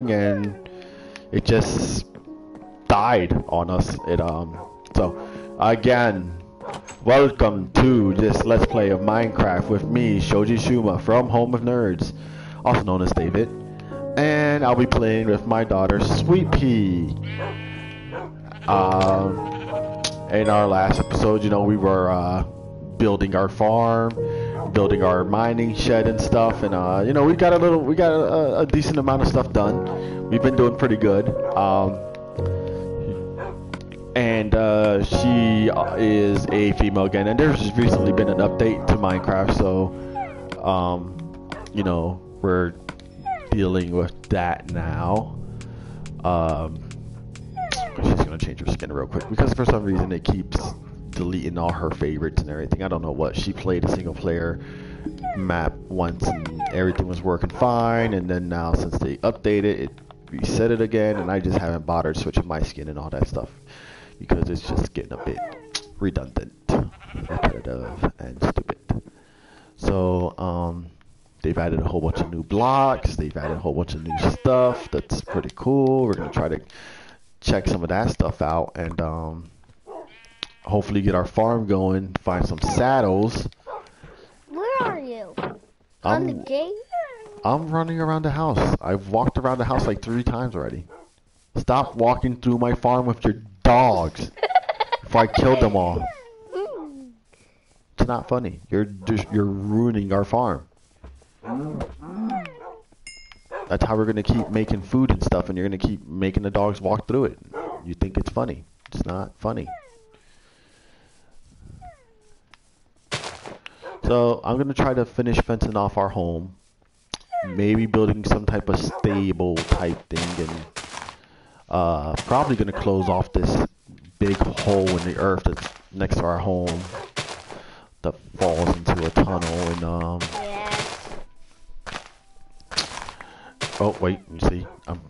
and it just died on us. It um so again, welcome to this Let's Play of Minecraft with me, Shoji Shuma from Home of Nerds, also known as David, and I'll be playing with my daughter Sweet Pea. Um, in our last episode, you know, we were uh, building our farm, building our mining shed and stuff, and uh, you know, we got a little, we got a, a decent amount of stuff done. We've been doing pretty good. Um, and uh, she is a female again. And there's recently been an update to Minecraft, so um, you know we're dealing with that now. Um, she's gonna change her skin real quick because for some reason it keeps deleting all her favorites and everything. I don't know what. She played a single player map once and everything was working fine, and then now since they updated it, reset it again, and I just haven't bothered switching my skin and all that stuff because it's just getting a bit redundant, repetitive, and stupid. So, um, they've added a whole bunch of new blocks. They've added a whole bunch of new stuff. That's pretty cool. We're gonna try to check some of that stuff out and um, hopefully get our farm going. Find some saddles. Where are you? I'm, On the gate? I'm running around the house. I've walked around the house like three times already. Stop walking through my farm with your dogs before I killed them all. It's not funny. You're just you're ruining our farm. That's how we're gonna keep making food and stuff, and you're gonna keep making the dogs walk through it. You think it's funny? It's not funny. So I'm gonna try to finish fencing off our home, maybe building some type of stable type thing, and uh, probably gonna close off this big hole in the earth that's next to our home that falls into a tunnel and um Yes. oh wait you see I'm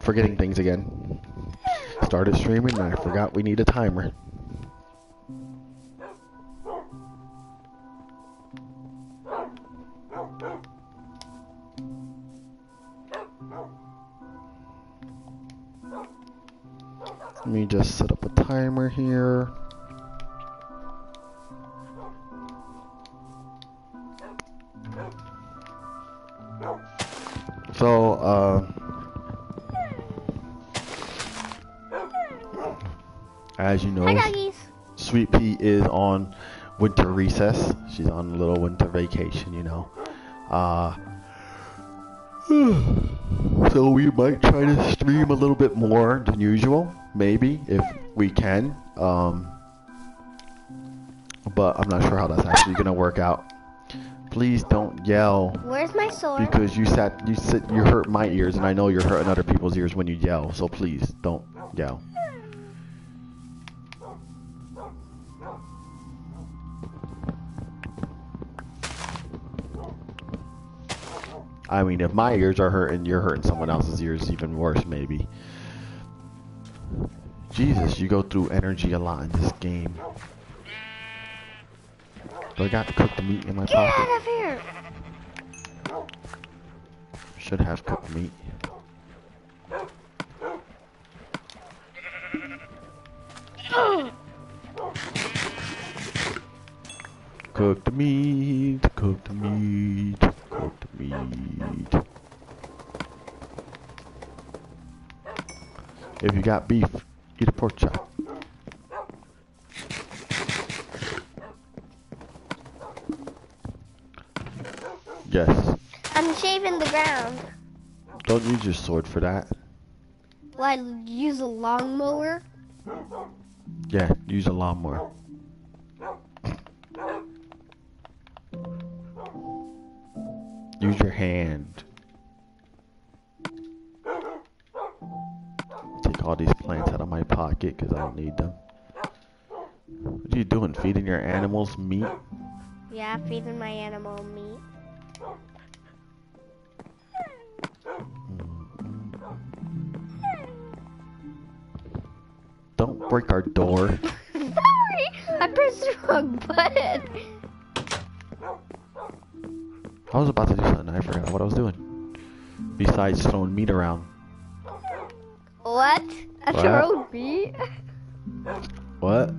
forgetting things again. Started streaming and I forgot we need a timer just set up a timer here. So, uh, as you know, doggies. Sweet Pea is on winter recess. She's on a little winter vacation, you know. Uh, so we might try to stream a little bit more than usual, maybe if we can. Um, but I'm not sure how that's actually gonna work out. Please don't yell Where's my sword? because you sat, you sit, you hurt my ears, and I know you're hurting other people's ears when you yell. So please don't yell. I mean, if my ears are hurting, you're hurting someone else's ears even worse, maybe. Jesus, you go through energy a lot in this game. Do I got cooked meat in my Get pocket? out of here! Should have cooked meat. Ugh. Cook the meat, cook the meat, the meat. If you got beef, eat a pork chop. Yes. I'm shaving the ground. Don't use your sword for that. I use a lawnmower? Yeah, use a lawnmower. Use your hand. Take all these plants out of my pocket because I don't need them. What are you doing? Feeding your animals meat? Yeah, feeding my animal meat. Don't break our door. Sorry, I pressed the wrong button. I was about to do something. I forgot what I was doing. besides throwing meat around. What? A What? throw meat? What?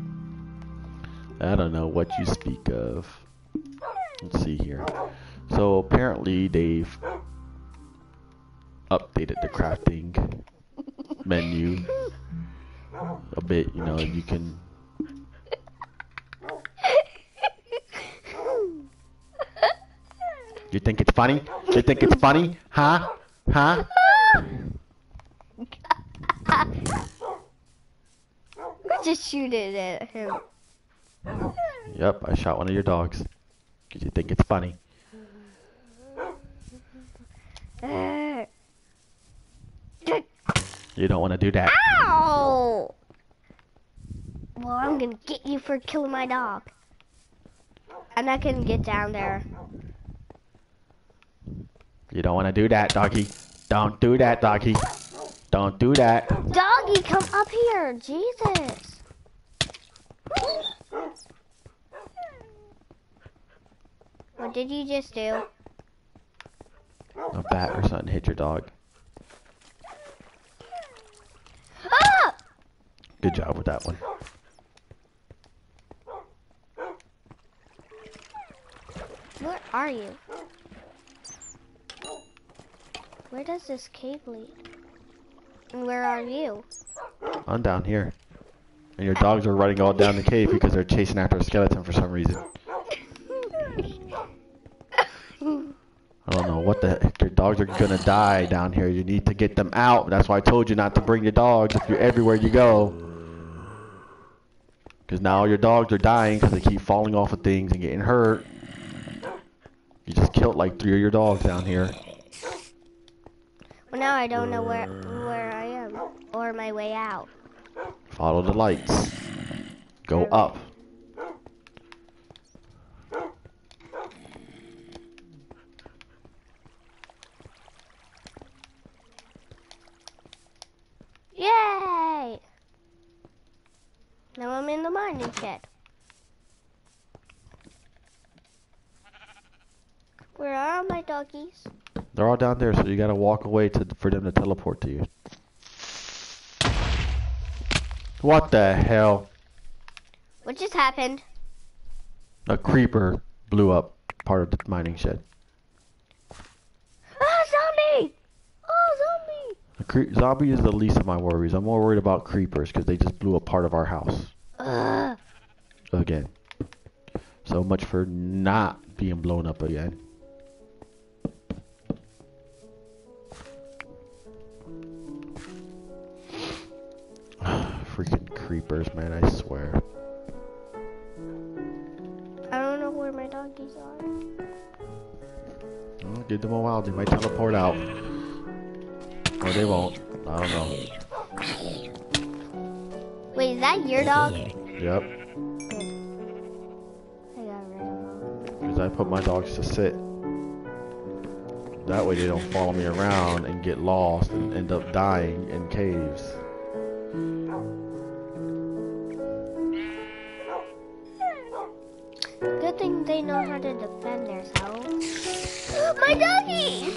I don't know what you speak of. Let's see here. So apparently they've updated the crafting menu a bit. You know, you can. You think it's funny? You think it's funny? Huh? Huh? Just shoot it at him. Yep, I shot one of your dogs. 'Cause you think it's funny. Uh, You don't want to do that. Ow! Well, I'm gonna get you for killing my dog. I'm not gonna get down there. You don't want to do that, doggy. Don't do that, doggy. Don't do that. Doggy, come up here! Jesus! What did you just do? A bat or something hit your dog. Ah! Good job with that one. Where are you? Where does this cave lead? And where are you? I'm down here. And your dogs are running all down the cave because they're chasing after a skeleton for some reason. I don't know what the heck. Your dogs are gonna die down here. You need to get them out. That's why I told you not to bring your dogs if you're everywhere you go. Because now your dogs are dying because they keep falling off of things and getting hurt. You just killed like three of your dogs down here. I don't know where where I am or my way out. Follow the lights. Go up. Yay! Now I'm in the mining shed. Where are all my doggies? They're all down there, so you gotta walk away to for them to teleport to you. What the hell? What just happened? A creeper blew up part of the mining shed. Ah, zombie! Oh, zombie! The cre- zombie is the least of my worries. I'm more worried about creepers because they just blew up part of our house Ugh. again. So much for not being blown up again. Creepers, man, I swear. I don't know where my doggies are. Well, give them a while. They might teleport out. Or they won't. I don't know. Wait, is that your dog? Yep. I got rid of him. Because I put my dogs to sit. That way they don't follow me around and get lost and end up dying in caves. Thing they know how to defend themselves. my doggies!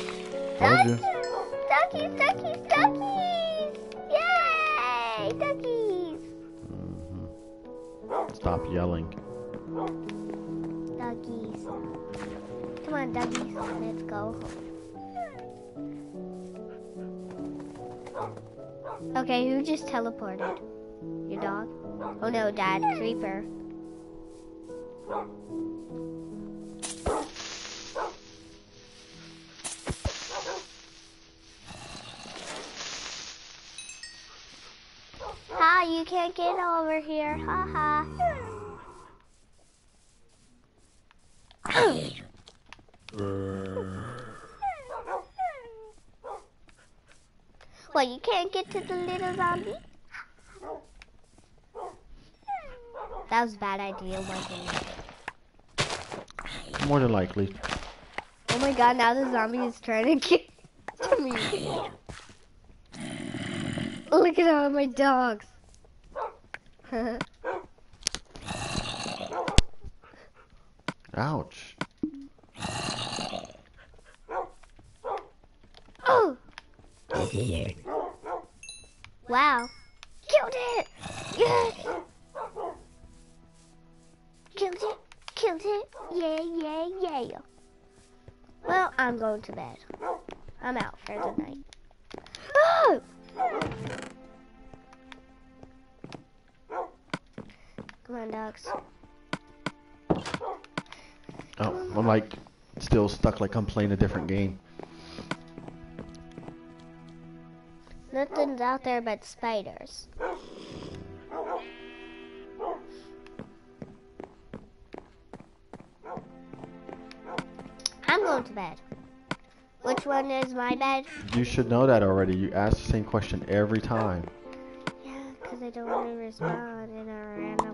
Told you. Duckies, duckies, duckies! Yay! Duckies! hmm Stop yelling. Duckies. Come on, duckies. Let's go. Okay, who just teleported? Your dog? Oh no, Dad. Creeper. Ha, you can't get over here. Ha ha. Well, you can't get to the little zombie? That was a bad idea, wasn't it? More than likely. Oh my god, now the zombie is trying to get to me. Look at all my dogs. Ouch. Oh! wow. Killed it! Yes! Killed it! Killed it! Yeah, yeah, yeah. Well, I'm going to bed. I'm out for the night. Oh! Come on, dogs. Oh, I'm like still stuck like I'm playing a different game. Nothing's out there but spiders. To bed. Which one is my bed? You should know that already. You ask the same question every time. Yeah, because I don't want to respond in a random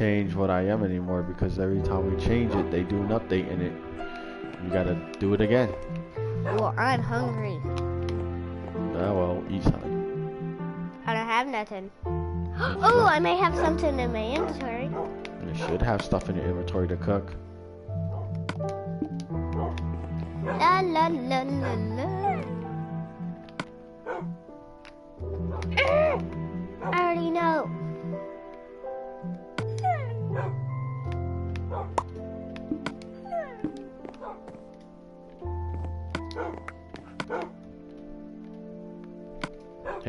change what I am anymore because every time we change it, they do an update and it. You gotta do it again. Well, I'm hungry. Ah, well, eat something. I don't have nothing. Oh, I may have something in my inventory. You should have stuff in your inventory to cook. La la la la la.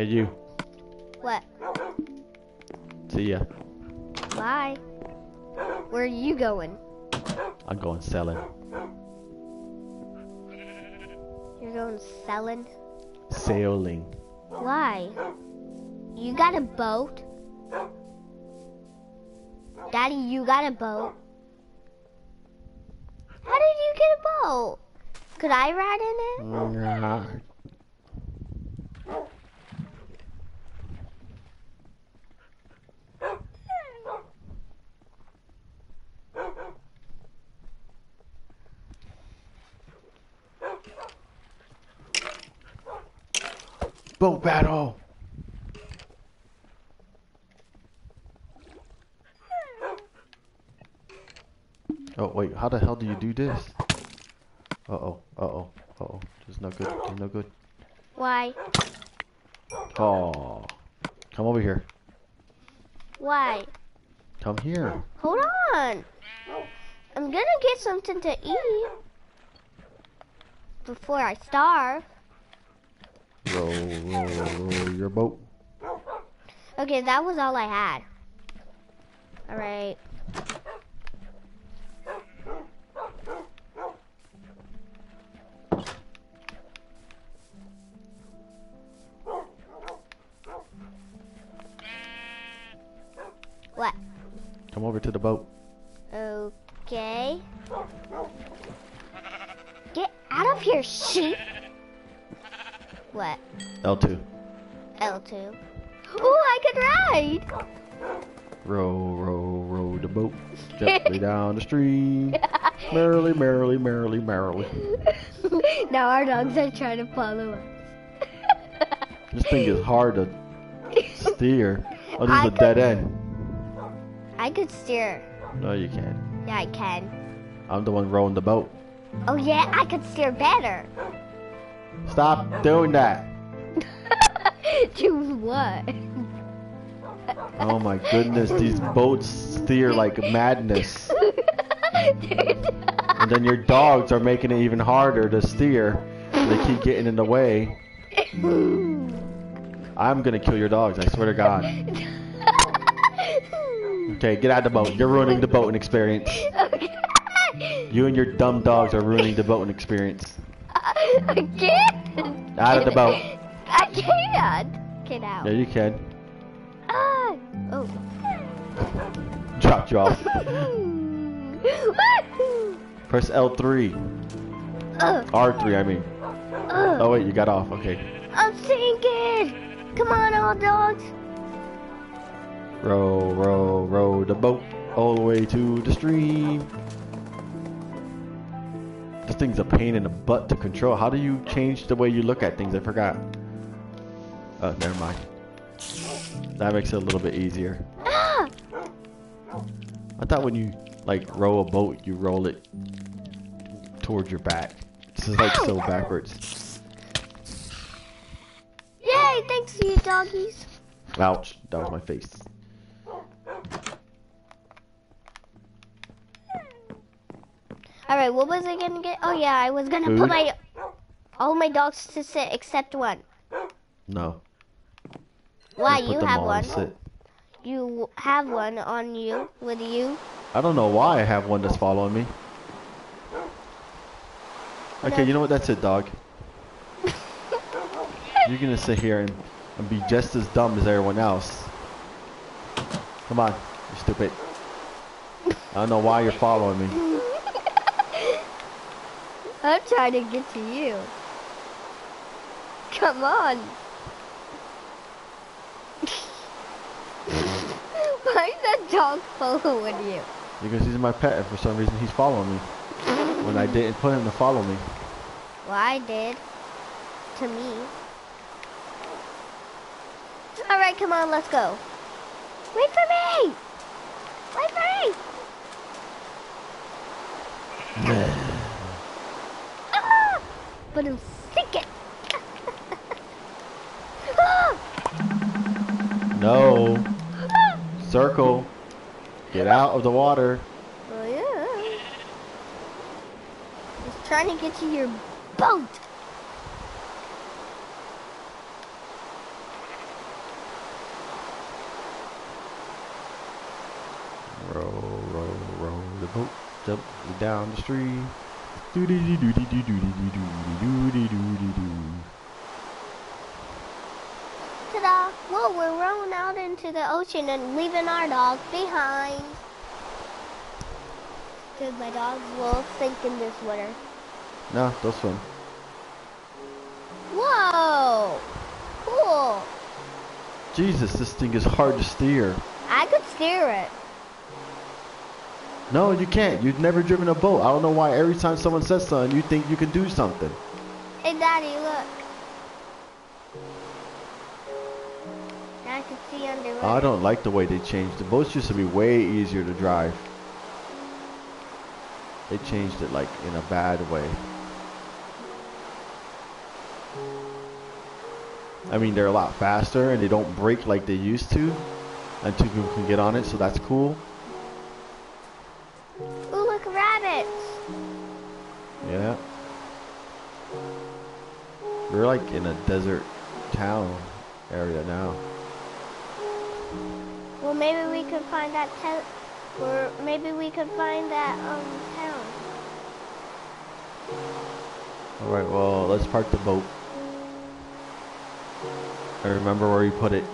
Hey, you. What? See ya. Bye. Where are you going? I'm going selling. You're going selling? Sailing. Why? You got a boat? Daddy, you got a boat? How did you get a boat? Could I ride in it? Mm-hmm. Nah. Boat battle! Oh wait, how the hell do this? Uh oh, uh oh, uh oh. This is no good. This is no good. Why? Oh, come over here. Why? Come here. Hold on. I'm gonna get something to eat before I starve. Row, row, row your boat. Okay, that was all I had. Alright. What? To the boat. Okay. Get out of here, sheep! What? L2. L2. Oh, I could ride! Row, row, row the boat. Gently down the stream. Merrily, merrily, merrily, merrily. now our dogs are trying to follow us. This thing is hard to steer. Oh, this I is a dead end. I could steer. No, you can't. Yeah, I can. I'm the one rowing the boat. Oh yeah, I could steer better. Stop doing that. Do what? Oh my goodness, these boats steer like madness. And then your dogs are making it even harder to steer. They keep getting in the way. I'm gonna kill your dogs, I swear to God. Okay, get out of the boat. You're ruining the boating experience. You and your dumb dogs are ruining the boating experience. Uh, I can't. Out of the boat. I can't. Get out. Yeah, you can. Ah. Oh. Dropped you off. Press L3. Ugh, R3, I mean. ugh. Oh wait, you got off. Okay. I'm sinking. Come on, all dogs. Row, row, row the boat all the way to the stream. This thing's a pain in the butt to control. How do you change the way you look at things? I forgot. Oh, never mind. That makes it a little bit easier. Ah. I thought when you like row a boat, you roll it towards your back. This is like so backwards. Yay! Thanks, to you doggies. Ouch! That was my face. All right, what was I gonna get? Oh yeah, I was gonna Food? put my all my dogs to sit except one. No. Why you have one? You have one on you with you. I don't know why I have one that's following me. Okay, No. you know what? That's it, dog. You're gonna sit here and, and be just as dumb as everyone else. Come on, you stupid. I don't know why you're following me. I'm trying to get to you. Come on. Why is that dog following you? Because he's my pet and for some reason he's following me. When I didn't put him to follow me. Well, I did. To me. All right, come on, let's go. Wait for me. Wait for me. Ah! But I'm sinking. Ah! No. Circle. Get out of the water. Oh yeah. Just trying to get to your boat. Boat jump down the stream. Doo doo doo doo doo doo doo doo doo doo doo doo doo. Ta-da! Whoa, we're rowing out into the ocean and leaving our dog behind. Because my dogs will sink in this water. No, they'll swim. Whoa! Cool. Jesus, this thing is hard to steer. I could steer it. No, you can't. You've never driven a boat. I don't know why every time someone says something, you think you can do something. Hey, Daddy, look. Now I can see underwater. I don't like the way they changed. The boats used to be way easier to drive. They changed it like in a bad way. I mean, they're a lot faster and they don't break like they used to. And two people can get on it, so that's cool. We're like in a desert town area now. Well, maybe we could find that tent, or maybe we could find that um town. Alright, well, let's park the boat. I remember where you put it.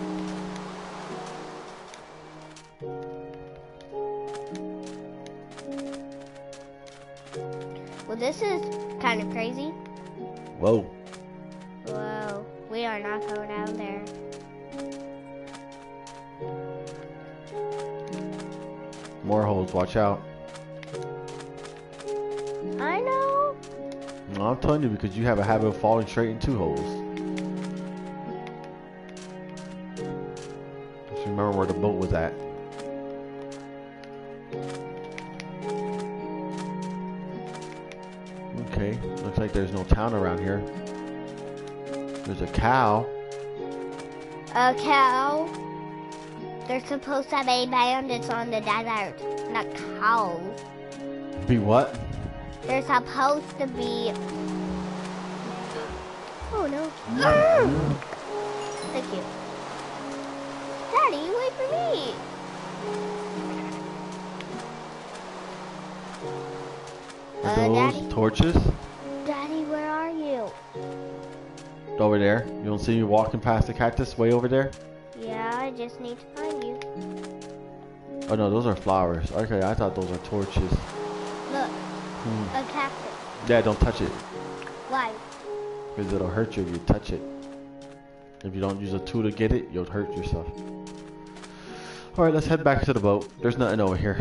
You because you have a habit of falling straight into holes. Just remember where the boat was at. Okay, looks like there's no town around here. There's a cow. a cow. They're supposed to be bandits on the desert, not cows. Be what? They're supposed to be. Thank you. Daddy, wait for me. Are Uh, those Daddy? torches? Daddy, where are you? Over there. You don't see me walking past the cactus way over there? Yeah, I just need to find you. Oh no, those are flowers. Okay, I thought those are torches. Look, Hmm. a cactus. Yeah, don't touch it. Because it'll hurt you if you touch it. If you don't use a tool to get it, you'll hurt yourself. Alright, let's head back to the boat. There's nothing over here.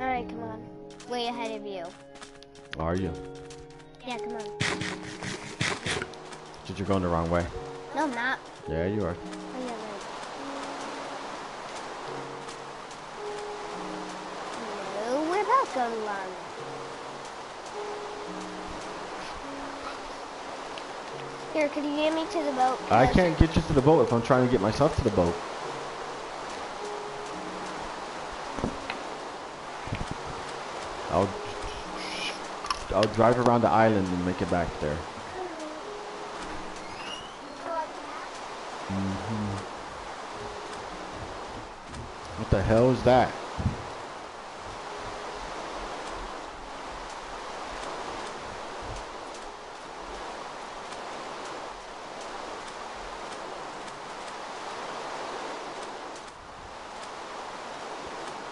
Alright, come on. Way ahead of you. Are you? Yeah, come on. Just you're going the wrong way. No, I'm not. Yeah, you are. Oh, yeah, right. No, we're both going the wrong way. Here, could you get me to the boat? I can't get you to the boat if I'm trying to get myself to the boat. I'll I'll drive around the island and make it back there. Mhm. What the hell is that?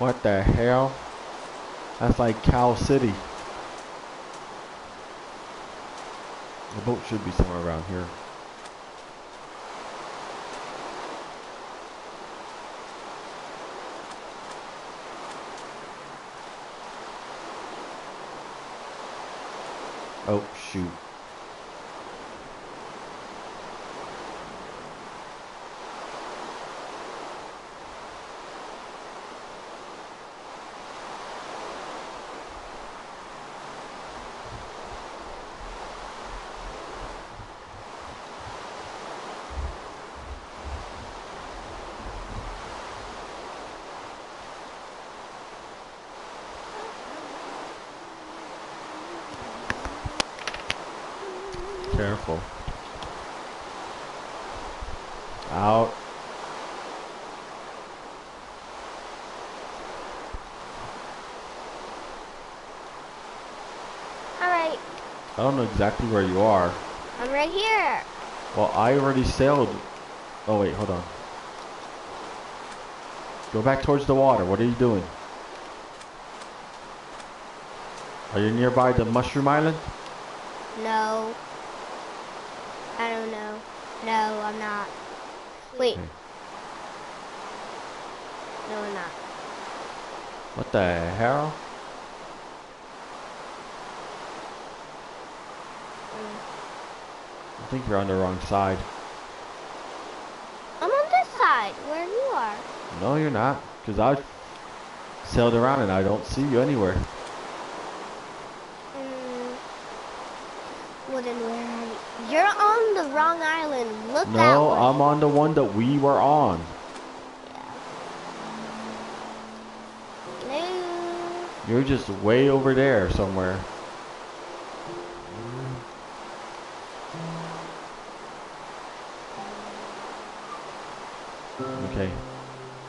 What the hell? That's like Cow City. The boat should be somewhere around here. Oh, shoot. Careful. Out. Alright, I don't know exactly where you are. I'm right here. Well, I already sailed. Oh, wait, hold on. Go back towards the water. What are you doing? Are you nearby the Mushroom Island? No. I don't know. No, I'm not. Wait. Okay. No, I'm not. What the hell? Mm. I think you're on the wrong side. I'm on this side, where you are. No, you're not. Because I sailed around and I don't see you anywhere. Mm. Well, then where are you? You're on the wrong island. Look that No. I'm on the one that we were on. No. You're just way over there somewhere.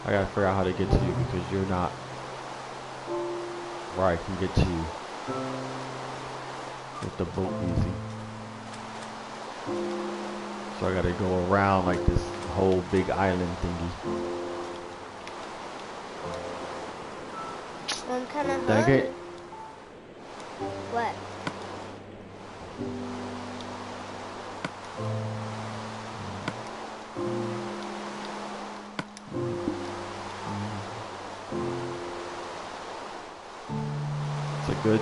I gotta figure out how to get to you because you're not where I can get to you with the boat easy. So I gotta go around like this whole big island thingy. I'm kind of Dang it.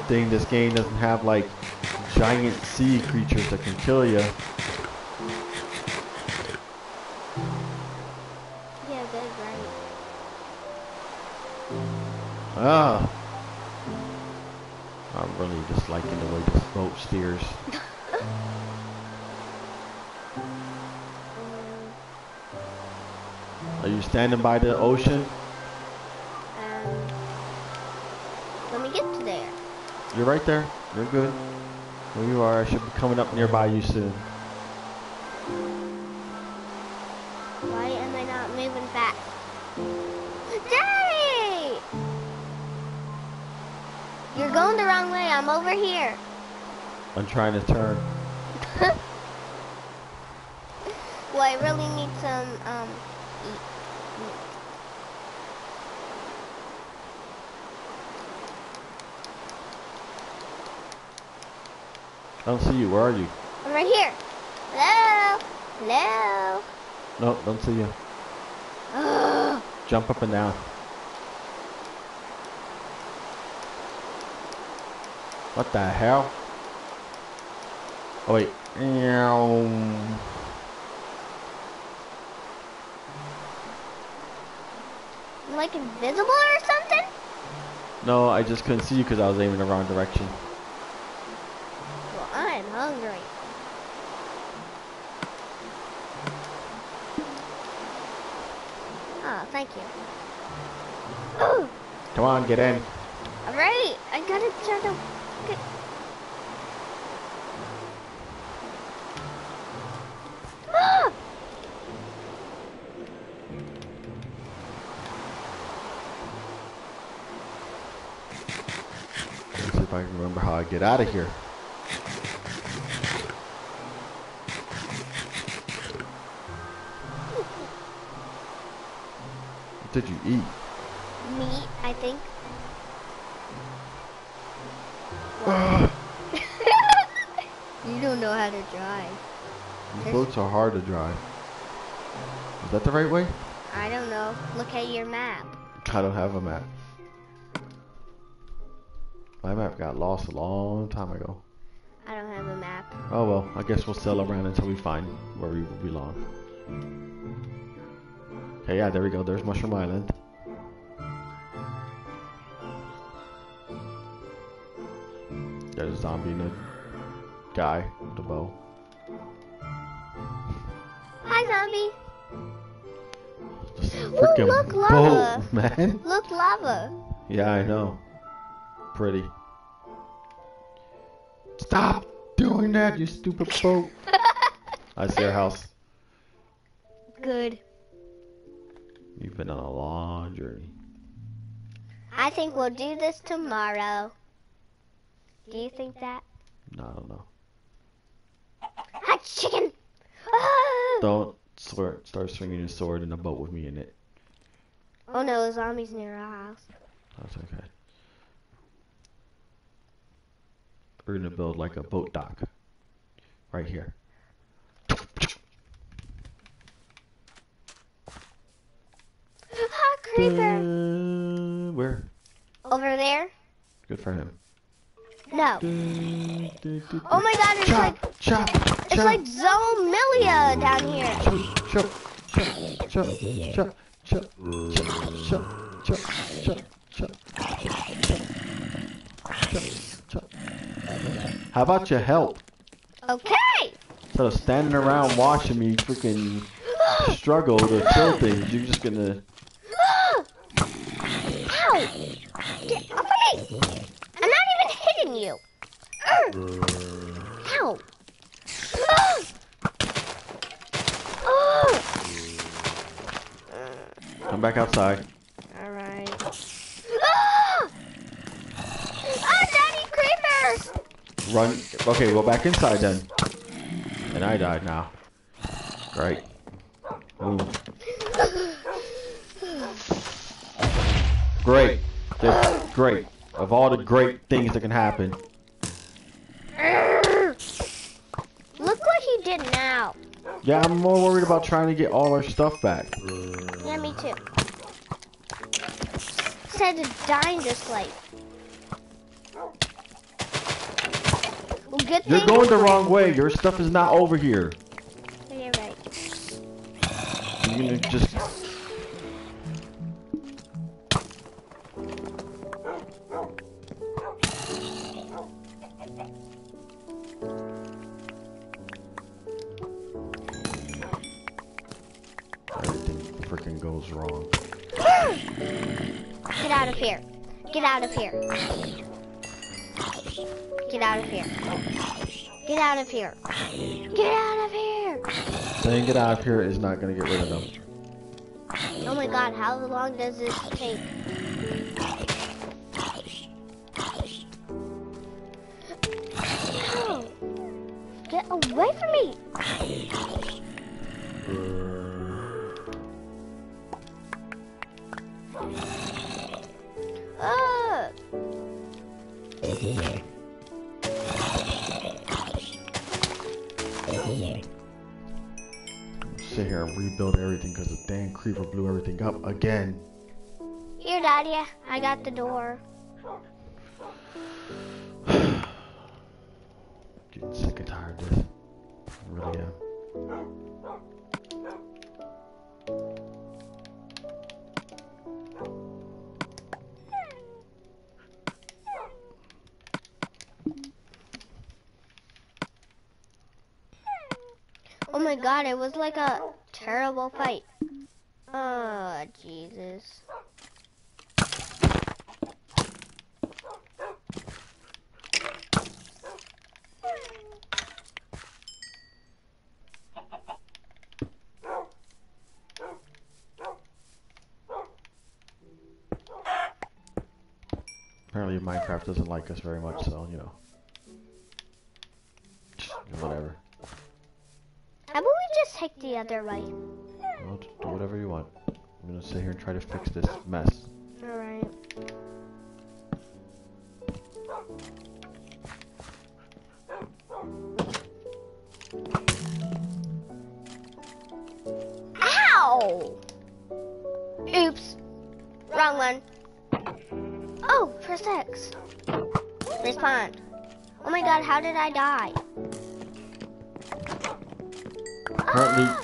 Thing this game doesn't have like giant sea creatures that can kill you. Yeah, that's right. Ah. I'm really just liking the way this boat steers. Are you standing by the ocean? You're right there. You're good. Where you are, I should be coming up nearby you soon. Why am I not moving fast? Daddy! You're going the wrong way. I'm over here. I'm trying to turn. Well, I really need some, um, I don't see you. Where are you? I'm right here. Hello? Hello? No, don't see you. Jump up and down. What the hell? Oh wait. I'm like invisible or something? No, I just couldn't see you because I was aiming the wrong direction. On, get in. all right. I gotta try to get. Ah! Let's see if I can remember how I get out of here. What did you eat? I think. you don't know how to drive. These boats are hard to drive. Is that the right way? I don't know. Look at your map. I don't have a map. My map got lost a long time ago. I don't have a map. Oh well, I guess we'll sail around until we find where we belong. Okay, yeah, there we go. There's Mushroom Island. There's a zombie and a guy with a bow. Hi, zombie. Freaking look, lava. boat, man. Look, lava. Yeah, I know. Pretty. Stop doing that, you stupid boat. I see our house. Good. You've been on a long journey. I think we'll do this tomorrow. Do you think that? No, I don't know. Hot chicken. Ah! Don't swear, start swinging your sword in a boat with me in it. Oh no, a zombie's near our house. That's okay. We're gonna build like a boat dock. Right here. Hot creeper. Uh, where? Over there? Good for him. No. Oh my god, it's like chop, chop, it's like Zomilia down here. chop, chop, chop, chop, chop, chop, chop, chop, chop, chop, chop, chop. How about your help? Okay. Instead of standing around watching me freaking struggle to kill things, you're just gonna. Ow! Get off of me! I'm not hitting you. Urgh. Ow! Come back outside. All right. Ah! Ah, Daddy creepers! Run. Okay, go back inside then. And I died now. Great. Ooh. Great. That's great. Of all the great things that can happen. Look what he did now. Yeah, I'm more worried about trying to get all our stuff back. Yeah, me too. Said of dying this life. Well, good You're going the wrong way. Your stuff is not over here. You're right. You're gonna just. Here. Get out of here. Saying get out of here is not gonna get rid of them. Oh my god, how long does this take? Get away from me! Creeper blew everything up again. Here, Daddy, I got the door. Getting sick and tired of this. I really am. Oh my god, it was like a terrible fight. Oh, Jesus. Apparently Minecraft doesn't like us very much, so you know. Whatever. How about we just take the other way? Well, just do whatever you want. I'm gonna sit here and try to fix this mess. Alright. Ow! Oops. Wrong one. Oh, press X. Respawn. Oh my god, how did I die? Apparently- ah!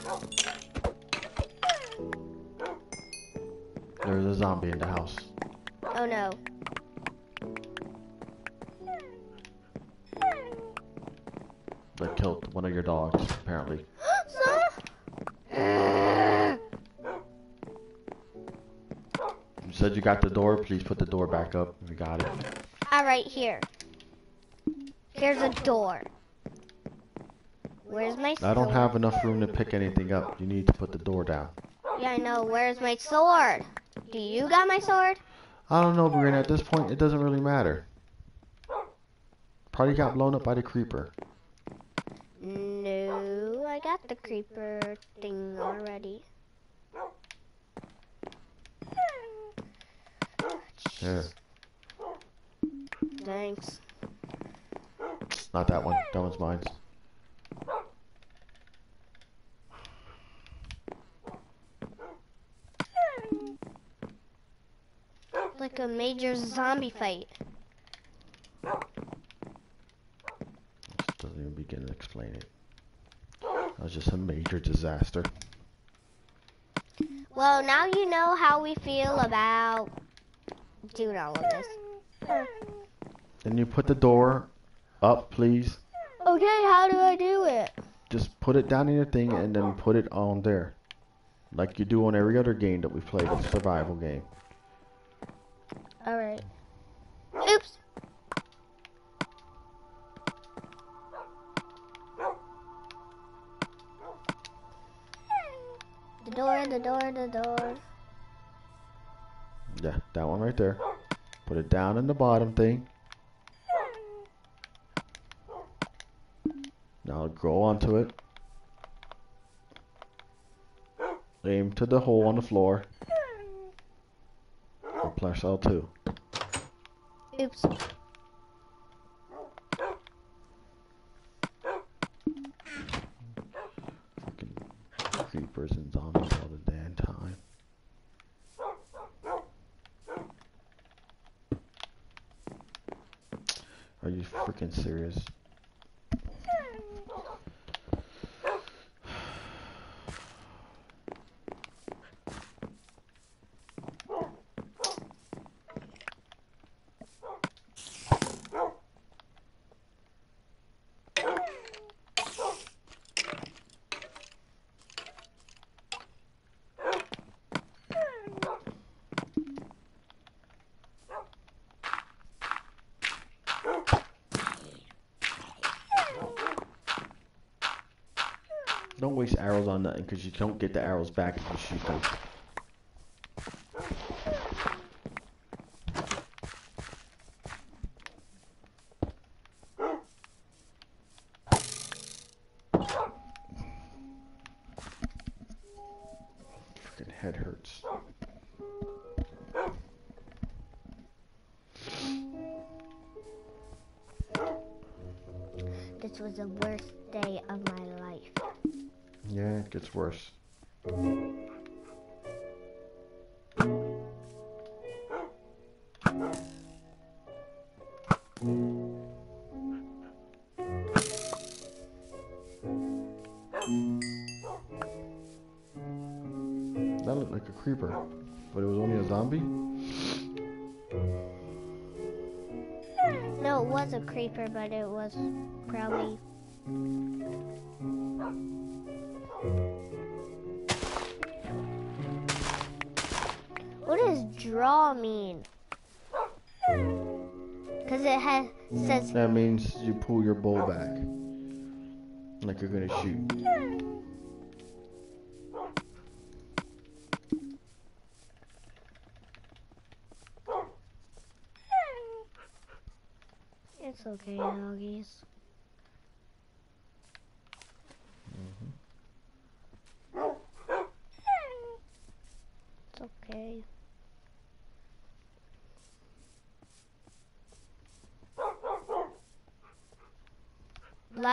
Got the door. Please put the door back up. We got it. All right, here. Here's a door. Where's my sword? I don't have enough room to pick anything up. You need to put the door down. Yeah, I know. Where's my sword? Do you got my sword? I don't know, Brina. At this point, it doesn't really matter. Probably got blown up by the creeper. No, I got the creeper thing already. Thanks. Not that one. That one's mine. Like a major zombie fight. Doesn't even begin to explain it. That was just a major disaster. Well, now you know how we feel about doing all of this. Then you put the door up, please. Okay, how do I do it? Just put it down in your thing and then put it on there. Like you do on every other game that we played, a survival game. Alright. Oops. The door, the door, the door. Yeah, that one right there. Put it down in the bottom thing. Now go onto it. Aim to the hole on the floor. Press L2. Oops. On nothing because you don't get the arrows back if you shoot them. Head hurts. This was the worst gets worse. That means you pull your bow back, like you're gonna shoot. it's okay, doggies. It's okay.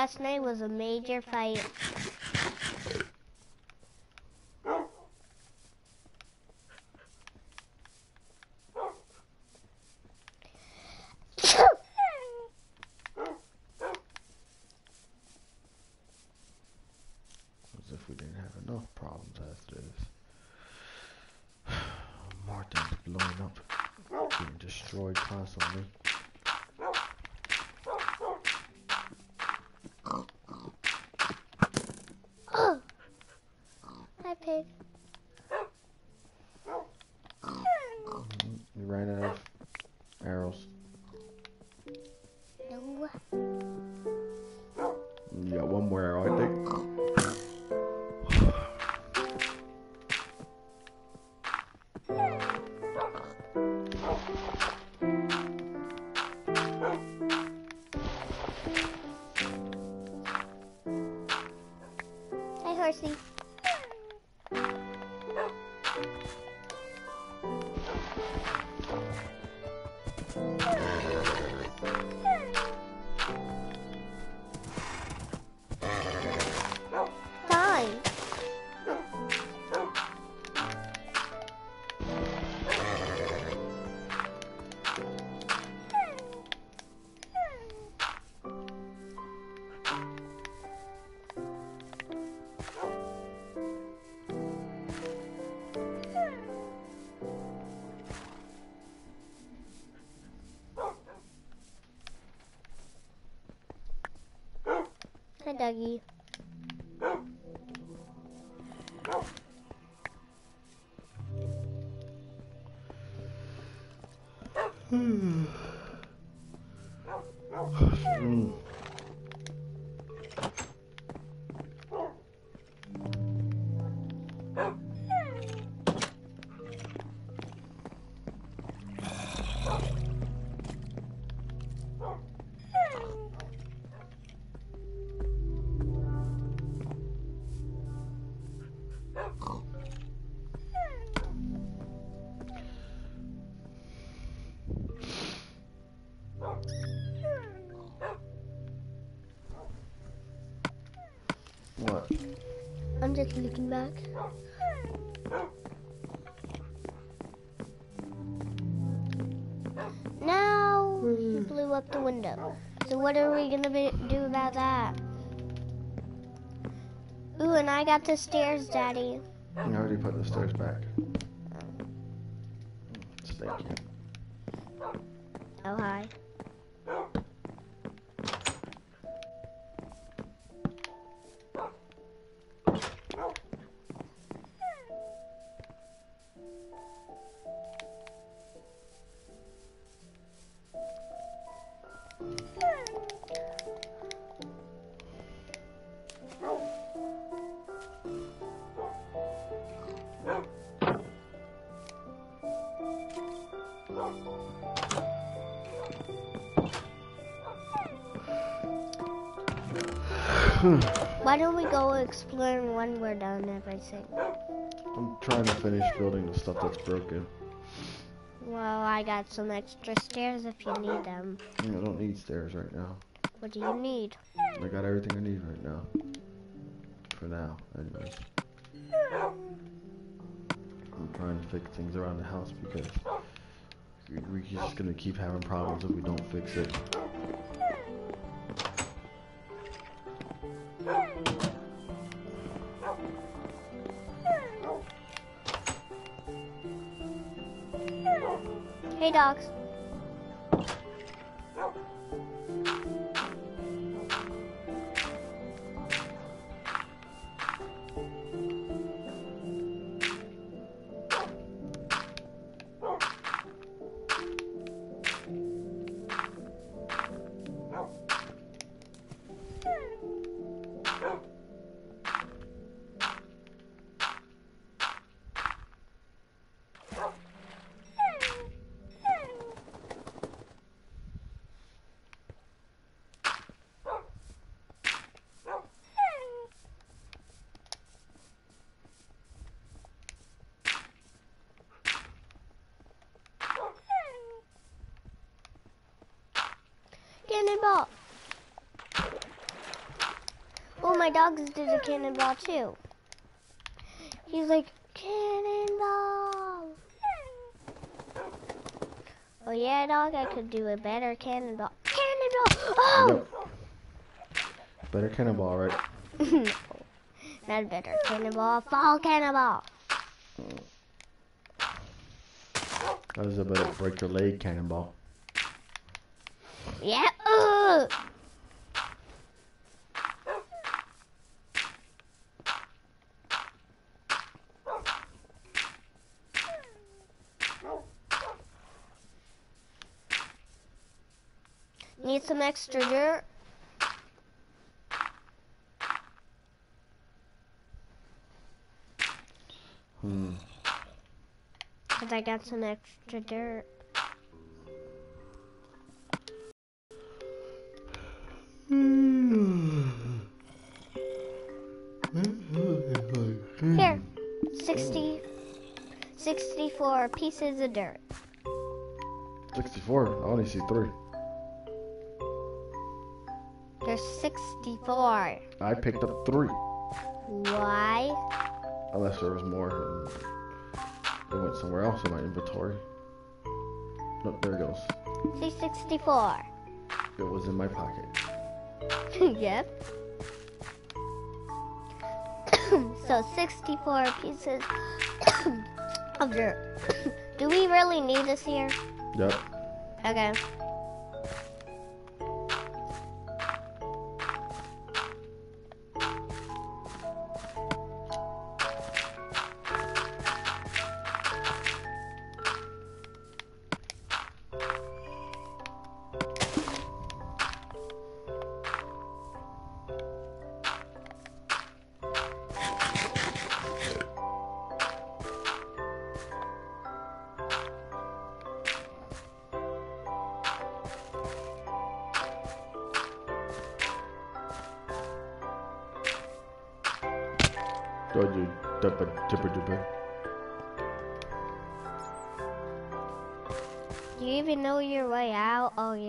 Last night was a major fight. Hi, Dougie. I'm just looking back. Now he hmm. blew up the window. So what are we gonna be, do about that? Ooh, and I got the stairs, Daddy. I already put the stairs back. Oh. You. Oh hi. Why don't we go exploring when we're done everything? I'm trying to finish building the stuff that's broken. Well, I got some extra stairs if you need them. I don't need stairs right now. What do you need? I got everything I need right now. For now, anyways. I'm trying to fix things around the house because we- we're just gonna keep having problems if we don't fix it. Hey, dogs. Cannonball. Oh, my dogs did a cannonball too. He's like, cannonball. Oh yeah, dog, I could do a better cannonball. Cannonball! Oh! Better cannonball, right? no, not a better cannonball. Fall cannonball. That was a better break your leg cannonball. Yeah. Ugh. Need some extra dirt? Hmm. Cause I got some extra dirt. Here, 60, 64 pieces of dirt. 64. I only see three. There's 64. I picked up three. Why? Unless there was more. It went somewhere else in my inventory. Nope, there it goes. See, 64. It was in my pocket. yep. so 64 pieces of dirt. Do we really need this here? Yep. Okay. Dipper dipper? Do you even know your way out? Oh yeah,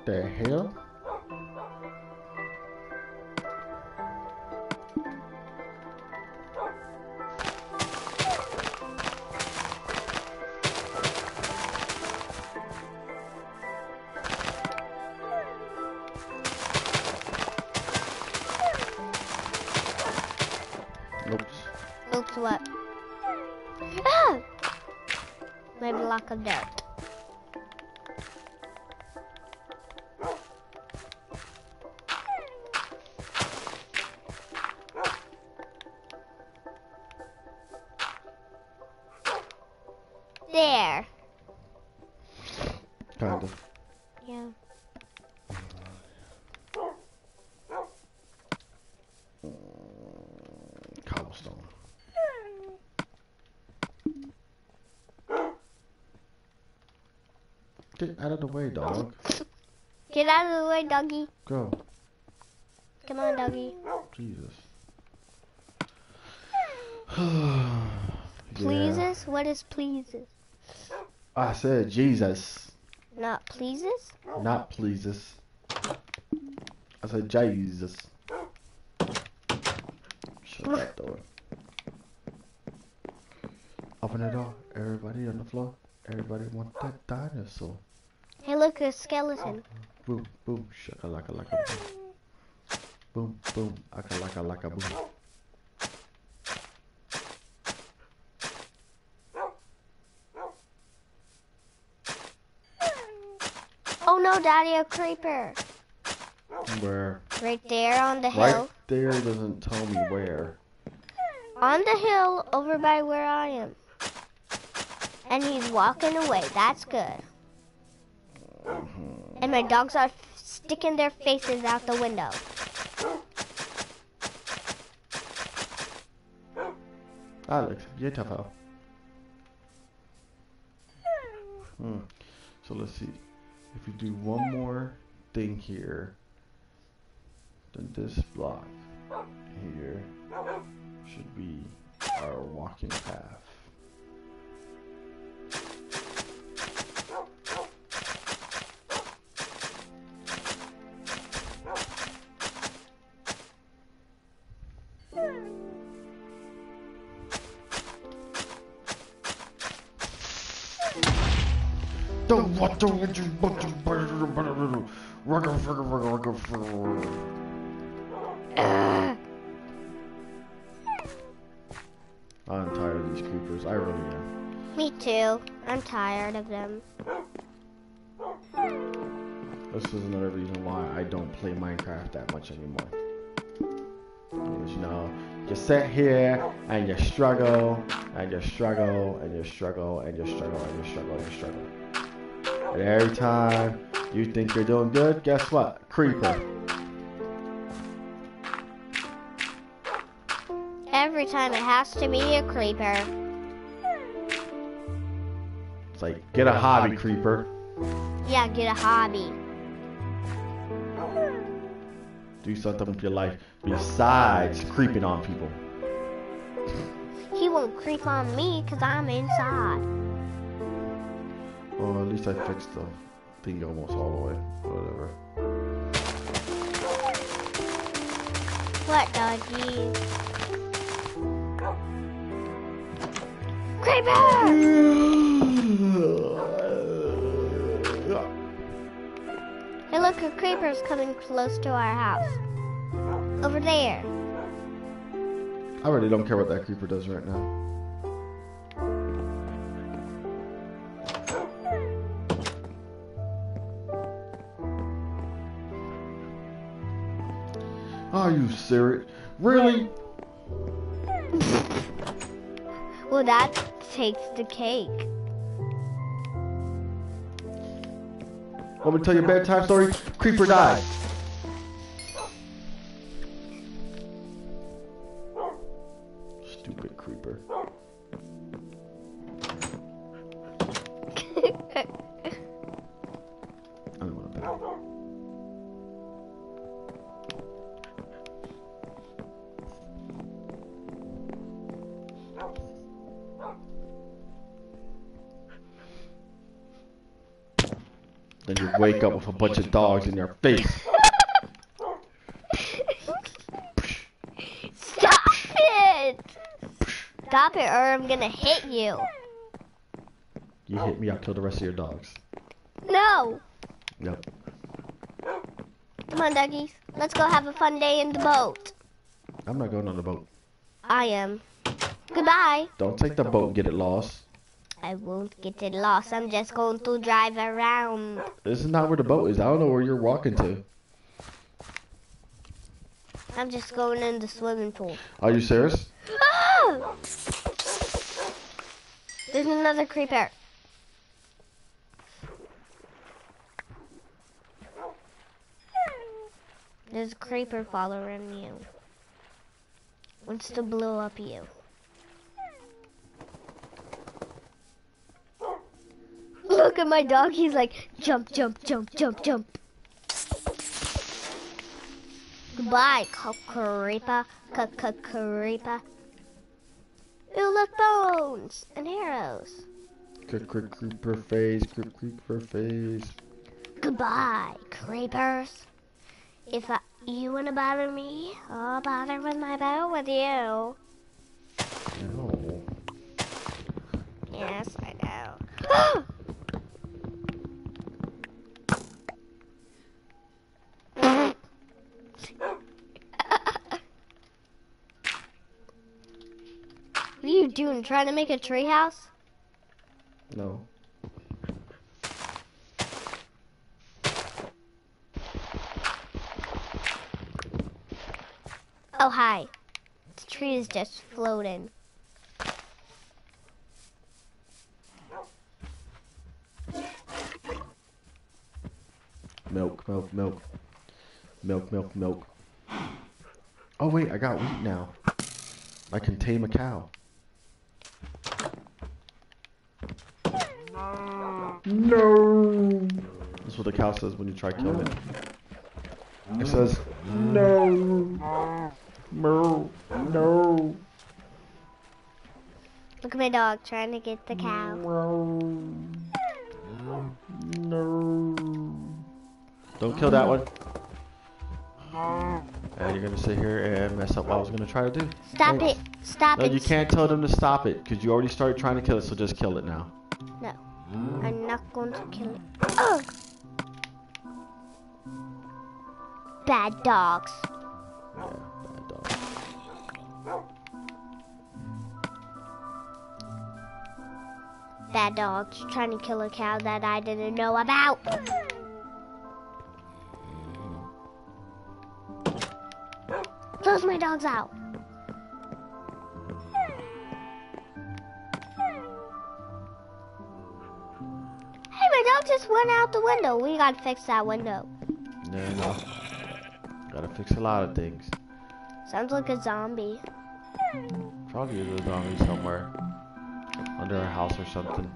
What the hell? There. Kind of. Yeah. Cobblestone. Get out of the way, dog. Get out of the way, doggy. Go. Come on, doggy. Jesus. Pleases? What is pleases? I said Jesus, Not pleases? not pleases. I said Jesus. Shut that door. Open the door. Everybody on the floor. Everybody want that dinosaur. Hey, look, a skeleton. Boom, boom, shaka laka boom. Boom, boom, aka laka laka boom. Oh no, Daddy, a creeper. Where? Right there on the Right hill. there doesn't tell me where. On the hill over by where I am. And he's walking away. That's good. And my dogs are sticking their faces out the window. Alex, get tough out. Hmm. So let's see. If we do one more thing here, then this block here should be our walking path. You you rugger rugger I'm tired of these creepers. I really am. Me too. I'm tired of them. This is another reason why I don't play Minecraft that much anymore. Because, you know, you sit here and you struggle and you struggle and you struggle and you struggle and you struggle and you struggle. And every time you think you're doing good, guess what? Creeper. Every time it has to be a creeper. It's like, get a hobby, creeper. Yeah, get a hobby. Do something with your life besides creeping on people. He won't creep on me because I'm inside. Well, at least I fixed the thing almost all the way. Whatever. What, doggy? Creeper! Hey, look, a creeper's coming close to our house. Over there. I really don't care what that creeper does right now. Are you serious? Really? Well, that takes the cake. Want me to tell you a bedtime story? Creeper died. Then you wake up with a bunch of dogs in your face. Stop it! Stop it, or I'm gonna hit you. You hit me, I'll kill the rest of your dogs. No! Yep. Come on, doggies. Let's go have a fun day in the boat. I'm not going on the boat. I am. Goodbye. Don't take the boat and get it lost. I won't get it lost. I'm just going to drive around. This is not where the boat is. I don't know where you're walking to. I'm just going in the swimming pool. Are you serious? Oh! There's another creeper. There's a creeper following you. Wants to blow up you. Look at my dog. He's like, jump, jump, jump, jump, jump. Goodbye, creeper, creeper. Ooh, look, bones and arrows. Creep, creep, creeper face, creeper face. Goodbye, creepers. If I, you wanna bother me, I'll bother with my bow with you. No. Yes, I know. doing? Trying to make a treehouse? No. Oh, hi. The tree is just floating. Milk, milk, milk. Milk, milk, milk. Oh wait, I got wheat now. I can tame a cow. No. That's what the cow says when you try killing it. It says no. No. No. Look at my dog trying to get the cow. No. Don't kill that one. And you're gonna sit here and mess up what I was gonna try to do. Stop Thanks. it. Stop No, it. you can't tell them to stop it because you already started trying to kill it. So just kill it now. No. I'm not going to kill it. Ugh. Bad dogs. Bad dog. Bad dogs trying to kill a cow that I didn't know about. Close my dogs out. Dog just went out the window. We gotta fix that window. Yeah, no. Gotta fix a lot of things. Sounds like a zombie. Probably is a zombie somewhere under a house or something.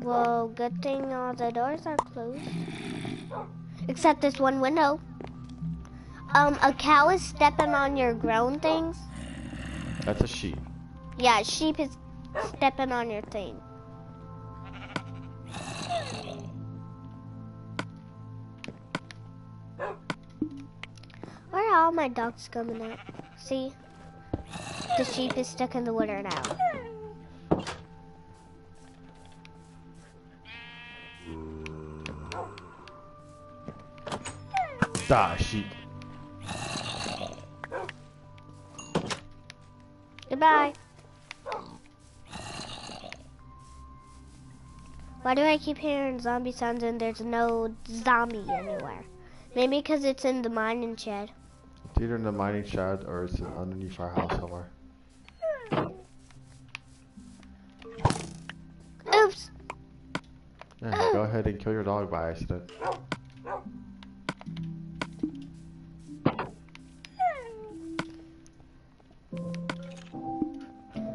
Well, good thing all the doors are closed. Except this one window. Um, a cow is stepping on your grown things. That's a sheep. Yeah, sheep is stepping on your thing. Where are all my dogs coming at? See? The sheep is stuck in the water now. Die, sheep. Goodbye. Why do I keep hearing zombie sounds and there's no zombie anywhere? Maybe because it's in the mining shed. It's either in the mining shed or it's underneath our house somewhere. Oops! Yeah, go ahead and kill your dog by accident.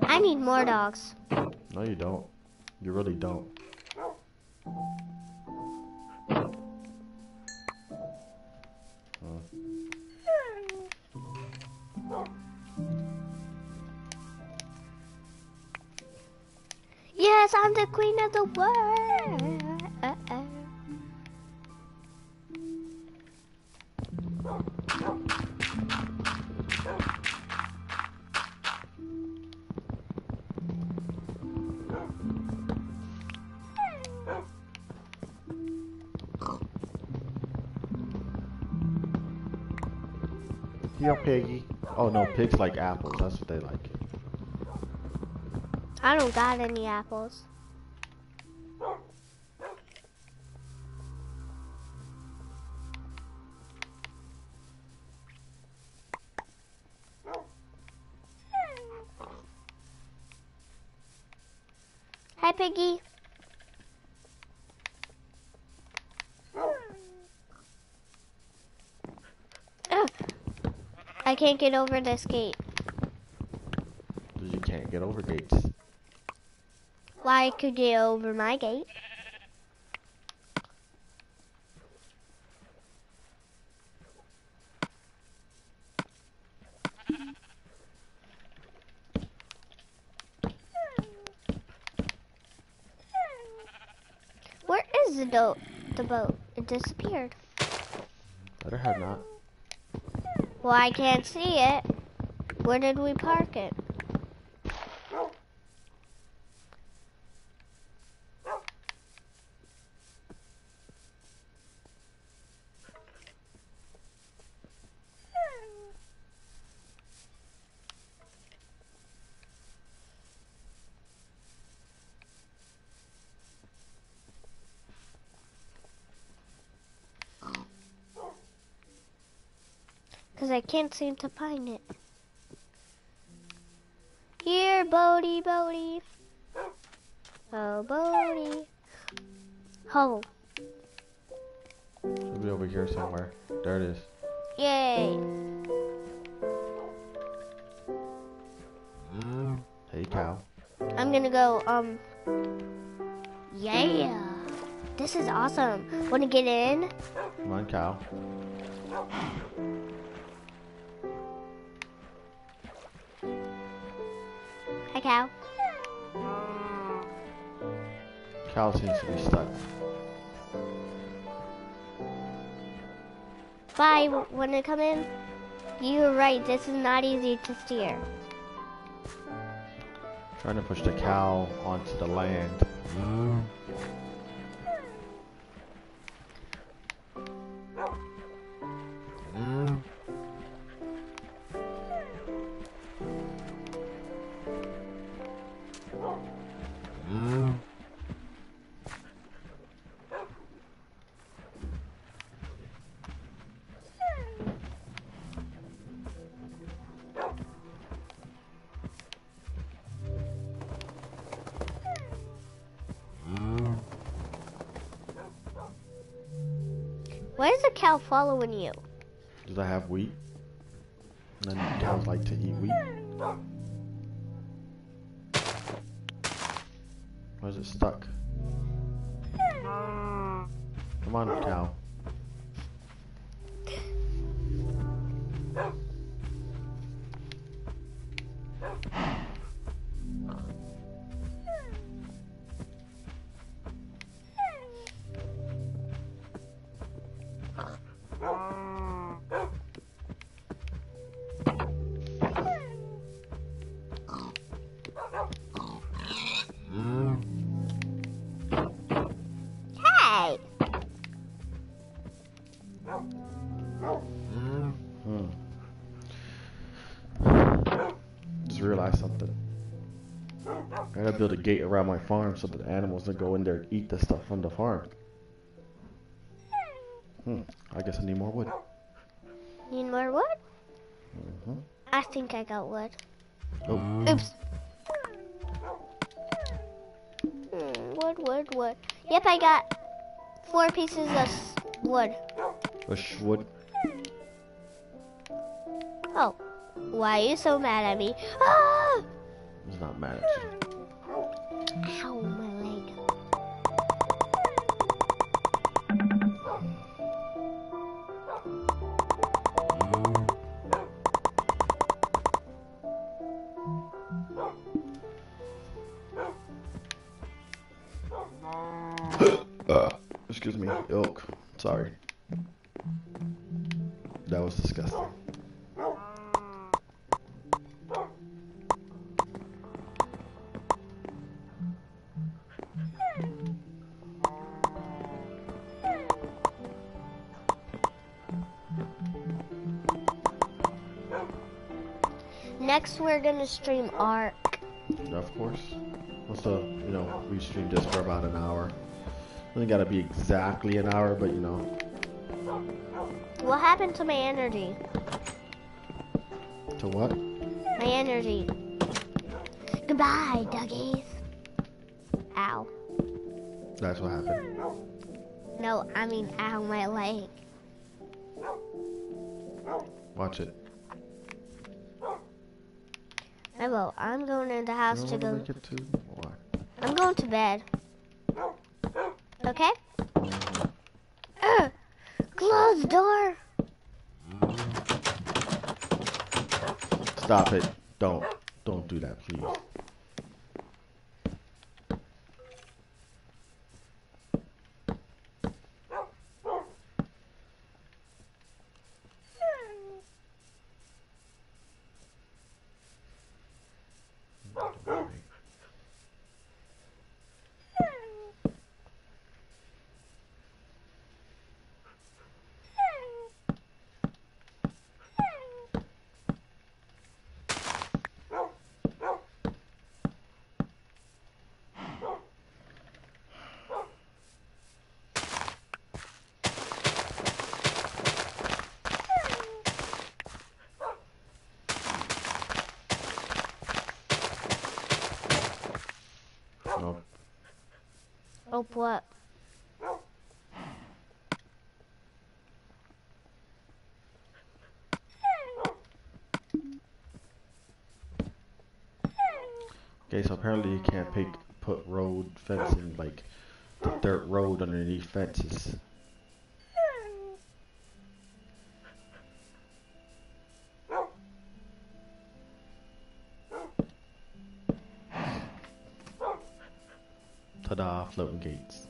I need more dogs. No, you don't. You really don't. Pigs like apples. That's what they like. I don't got any apples. I can't get over this gate. You can't get over gates. Why I could get over my gate? Where is the boat? The boat. It disappeared. Better have not. Well, I can't see it. Where did we park it? Because I can't seem to find it. Here, Bodie, Bodie. Oh, Bodie. Oh, It'll be over here somewhere. There it is. yay. Hey, cow. I'm gonna go, um, yeah. This is awesome. Wanna get in? Come on, cow. Cow. Cow seems to be stuck. Bye. W- Wanna come in? You're right. This is not easy to steer. Trying to push the cow onto the land. Why is the cow following you? Does I have wheat? And then cows like to eat wheat. Why is it stuck? Come on, cow. Build a gate around my farm so the animals don't go in there and eat the stuff from the farm. Hmm. I guess I need more wood. Need more wood? hmm I think I got wood. Oh, Oops. Hmm, wood, wood, wood. Yep, I got four pieces of s- wood. bush wood. Oh, why are you so mad at me? Ah! He's not mad at you. Uh, excuse me, ilk. Sorry. That was disgusting. Next, we're gonna stream Ark. Of course. What's the, you know, we stream just for about an hour. Doesn't gotta be exactly an hour, but you know. What happened to my energy? To what? My energy. Goodbye, doggies. Ow. That's what happened. No, I mean, ow, my leg. Watch it. Mebo, I'm going in the house to go. make it to why? I'm going to bed. Okay? Ugh. Close door. Stop it. Don't. Don't do that, please. What? Okay, so apparently you can't pick, put road fencing, like the dirt road underneath fences. Ta-da, floating gates.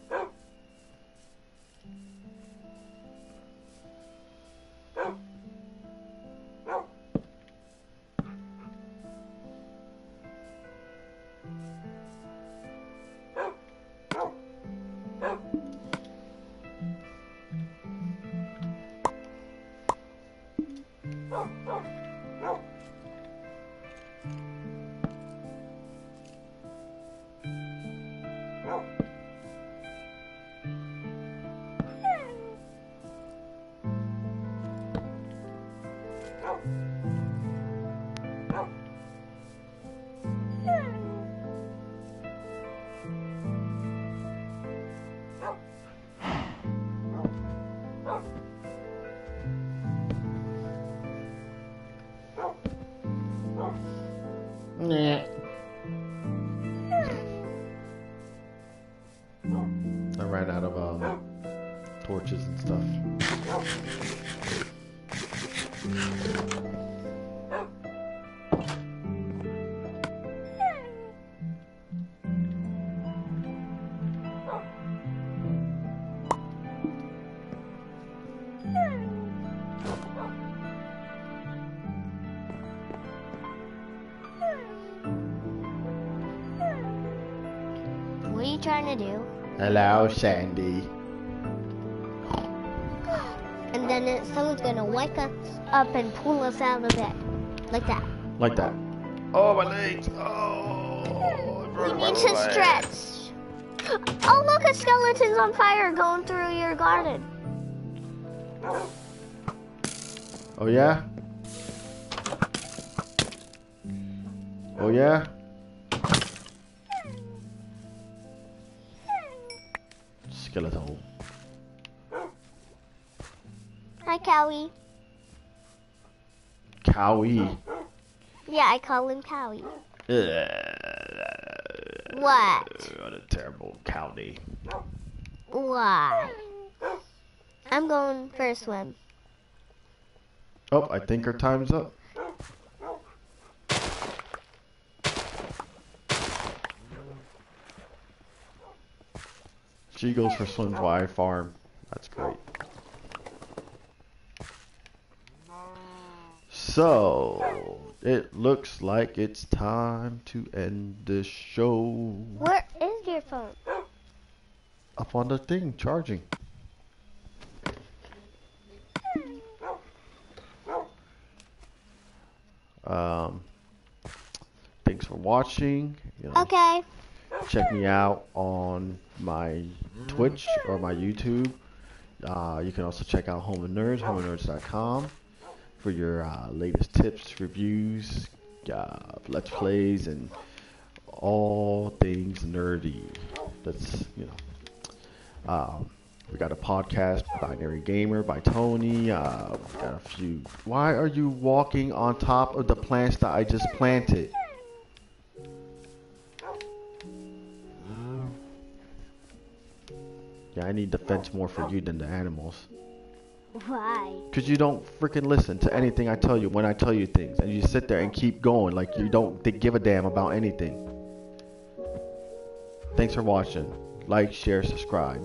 Hello, Sandy. And then it, someone's gonna wake us up and pull us out of bed. Like that. Like that. Oh, my legs. Oh. We need to stretch. Oh, look, a skeleton's on fire going through your garden. Oh, yeah? Oh, yeah? Skeleton. Hi, Cowie. Cowie. Yeah, I call him Cowie. What? What a terrible county. Why? I'm going for a swim. Oh, I think our time's up. She goes for Slim's I farm. That's great. So, it looks like it's time to end the show. Where is your phone? Up on the thing, charging. Um, thanks for watching. You know, Okay. Check me out on my Twitch or my YouTube. Uh, you can also check out Home of Nerds, homeofnerds.com for your uh, latest tips, reviews, uh, let's plays, and all things nerdy. That's you know. Um, we got a podcast, Binary Gamer by Tony. Uh, we got a few. Why are you walking on top of the plants that I just planted? Yeah, I need the fence more for you than the animals. Why? Because you don't freaking listen to anything I tell you when I tell you things. And you sit there and keep going like you don't th- give a damn about anything. Thanks for watching. Like, share, subscribe.